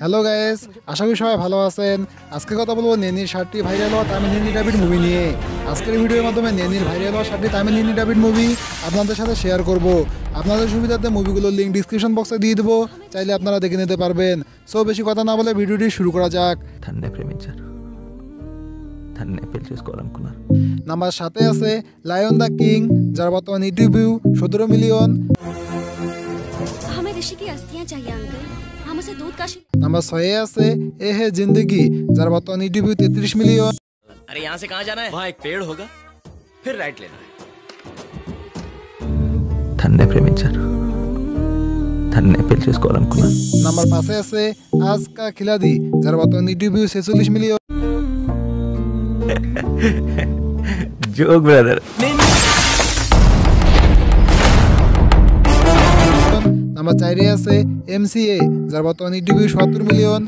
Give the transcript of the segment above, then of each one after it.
Hello guys আশা করি সবাই ভালো আছেন। আজকে কথা বলব নেনির শার্টটি ভাইরাল হওয়া তামিল হিন্দি ডাবিড মুভি নিয়ে। আজকের ভিডিওর মাধ্যমে নেনির ভাইরাল হওয়া শার্টটি তামিল হিন্দি ডাবিড মুভি আপনাদের সাথে শেয়ার করব। আপনাদের সুবিধাতে মুভিগুলোর লিঙ্ক ডিসক্রিপশন বক্সে দিয়ে দেবো। চাইলে আপনারা দেখে নিতে পারবেন। সো বেশি কথা না বলে ভিডিওটি শুরু করা যাক। নাম্বার সাথে আছে লায়ন দ্য কিং যার বর্তমান ইউটিউবিউ সতেরো মিলিয়ন हमें ऋषि की अस्थियाँ चाहिए अंकल। हम उसे दूध का नंबर सोया से ए है ज़िंदगी। जरा बताओ तो नीटी भी तैतीस मिलियन अरे यहाँ से कहाँ जाना है? वहाँ एक पेड़ होगा। फिर राइट लेना है। धन्य पिलचेसको रंगकुना नंबर पासे से आज का खिलाड़ी। जरा बताओ तो नीटी भी 46 मिलियन जोक ब्रदर নাম্বার চারে আছে এমসিএ যার বর্তমান ইউটিউব ভিউ সত্তর মিলিয়ন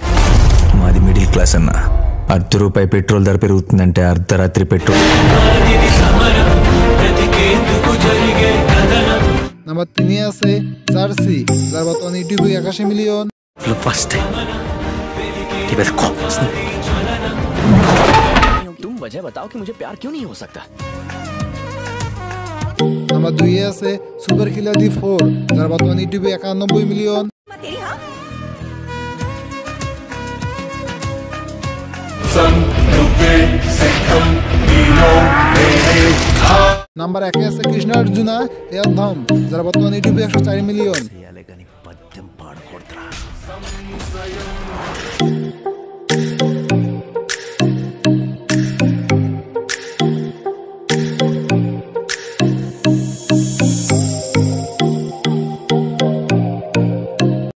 మాది మిడిల్ క్లాస్ అన్న అర్ధ రూపాయి పెట్రోల్ ధర పెరుగుతుందంటే అర్ధరాత్రి పెట్రోల్ নাম্বার তিনে আছে জার্সি যার বর্তমান ইউটিউব ভিউ একাশি মিলিয়ন फर्स्ट तुम वजह बताओ कि मुझे प्यार क्यों नहीं हो सकता নাম্বার দুইয়ে আছে সুপার খিলাদি ফোর যার বর্তমান ইউটিউব একানব্বই মিলিয়ন নাম্বার একে আছে কৃষ্ণ অর্জুনা এধম যার বর্তমান ইউটিউবে একশো চার মিলিয়ন